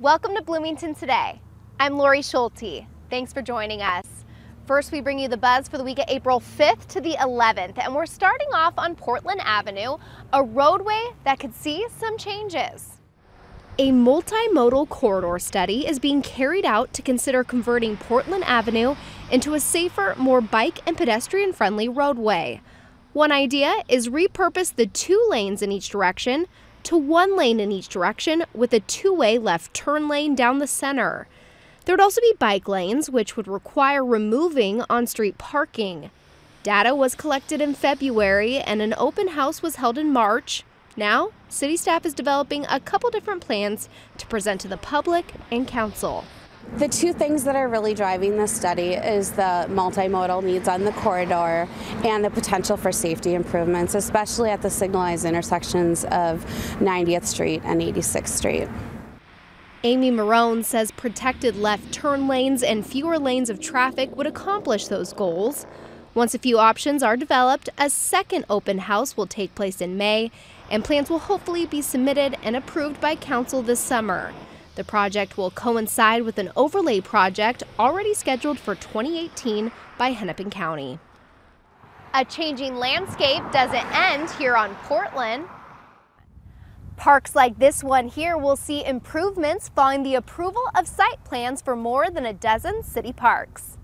Welcome to Bloomington Today. I'm Lori Schulte. Thanks for joining us. First, we bring you the buzz for the week of April 5th to the 11th, and we're starting off on Portland Avenue, a roadway that could see some changes. A multimodal corridor study is being carried out to consider converting Portland Avenue into a safer, more bike and pedestrian friendly roadway. One idea is repurpose the two lanes in each direction to one lane in each direction with a two-way left turn lane down the center. There would also be bike lanes, which would require removing on-street parking. Data was collected in February and an open house was held in March. Now, city staff is developing a couple different plans to present to the public and council. The two things that are really driving this study is the multimodal needs on the corridor and the potential for safety improvements, especially at the signalized intersections of 90th Street and 86th Street. Amy Marone says protected left turn lanes and fewer lanes of traffic would accomplish those goals. Once a few options are developed, a second open house will take place in May, and plans will hopefully be submitted and approved by council this summer. The project will coincide with an overlay project already scheduled for 2018 by Hennepin County. A changing landscape doesn't end here on Portland. Parks like this one here will see improvements following the approval of site plans for more than a dozen city parks.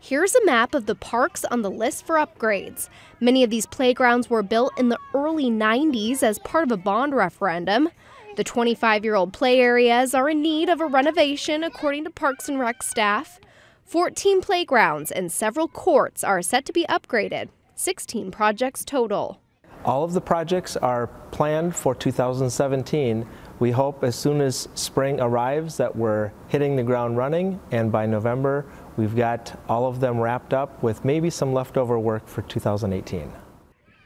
Here's a map of the parks on the list for upgrades. Many of these playgrounds were built in the early 90s as part of a bond referendum. The 25 year old play areas are in need of a renovation, according to Parks and Rec staff. 14 playgrounds and several courts are set to be upgraded, 16 projects total. All of the projects are planned for 2017. We hope as soon as spring arrives that we're hitting the ground running, and by November, we've got all of them wrapped up with maybe some leftover work for 2018.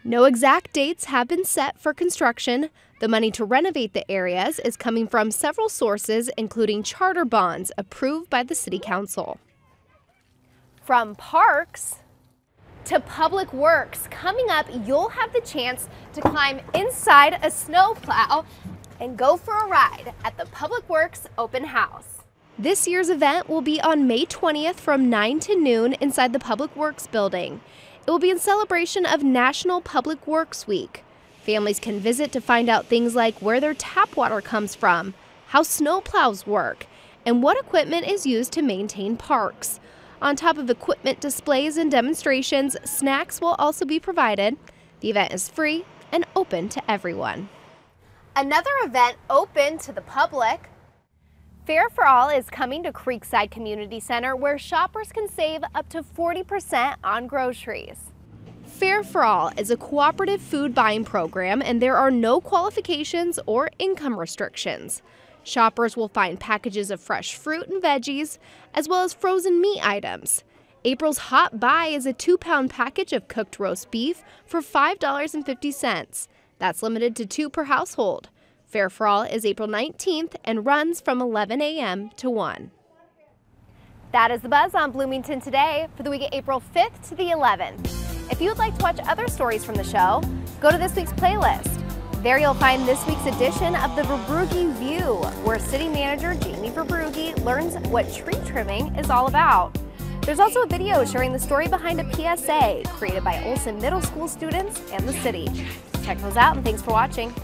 No exact dates have been set for construction. The money to renovate the areas is coming from several sources, including charter bonds approved by the City Council. From parks to public works, coming up, you'll have the chance to climb inside a snowplow and go for a ride at the Public Works Open House. This year's event will be on May 20th from 9 to noon inside the Public Works building. It will be in celebration of National Public Works Week. Families can visit to find out things like where their tap water comes from, how snowplows work, and what equipment is used to maintain parks. On top of equipment displays and demonstrations, snacks will also be provided. The event is free and open to everyone. Another event open to the public Fare for All is coming to Creekside Community Center where shoppers can save up to 40% on groceries. Fare for All is a cooperative food buying program and there are no qualifications or income restrictions. Shoppers will find packages of fresh fruit and veggies, as well as frozen meat items. April's Hot Buy is a two pound package of cooked roast beef for $5.50. That's limited to two per household. Fare for All is April 19th and runs from 11 a.m. to 1. That is the buzz on Bloomington today for the week of April 5th to the 11th. If you would like to watch other stories from the show, go to this week's playlist. There you'll find this week's edition of the Verbrugge View, where City Manager Jamie Verbrugge learns what tree trimming is all about. There's also a video sharing the story behind a PSA created by Olson Middle School students and the city. Check those out and thanks for watching.